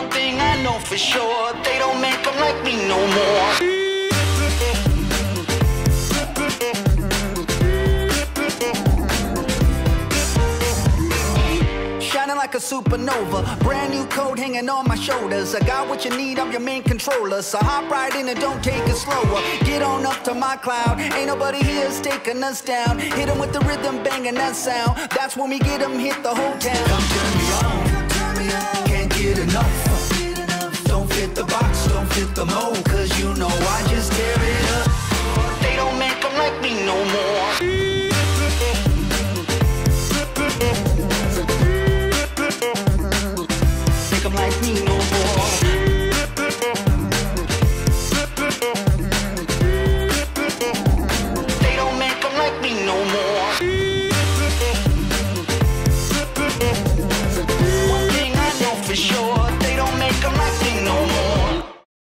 One thing I know for sure, they don't make them like me no more. Shining like a supernova, brand new code hanging on my shoulders. I got what you need, I'm your main controller. So hop right in and don't take it slower. Get on up to my cloud, ain't nobody here's taking us down. Hit 'em with the rhythm, banging that sound. That's when we get 'em, hit the whole town. Come turn me on, can't get enough. The mold, cause you know I just tear it up. They don't make 'em like me no more. Make 'em like me no more. They don't make 'em like me no more. One thing I know for sure,